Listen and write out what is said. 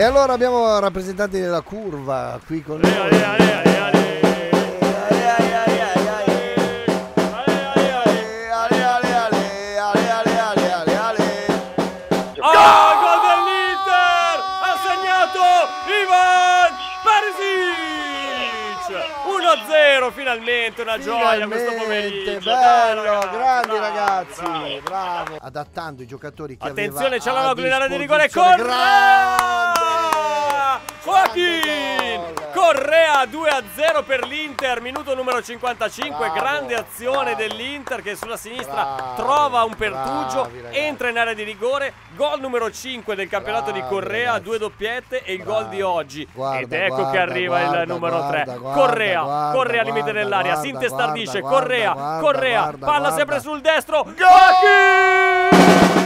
E allora abbiamo rappresentanti della curva qui con noi. Ale, ale, ale, ale. Gol dell'Inter! Ha segnato Ivan Perisic! 1-0 finalmente, una gioia questo Finalmente, pomeriggio. bello, Bravo, grandi bravo, ragazzi, bravo. bravo. Adattando i giocatori che Attenzione, aveva c'è la a Noglu in area di rigore. disposizione. Correa 2-0 per l'Inter, minuto numero 55. Bravo, grande azione dell'Inter che sulla sinistra Bravi, trova un pertugio, bravi, entra in area di rigore. Gol numero 5 del campionato di Correa, ragazzi. due doppiette e il gol di oggi. Guarda, Ed ecco guarda, che arriva guarda, il numero guarda, 3. guarda, Correa, Correa limite dell'aria, si intestardisce. Correa, Correa, palla sempre sul destro. Joaquin!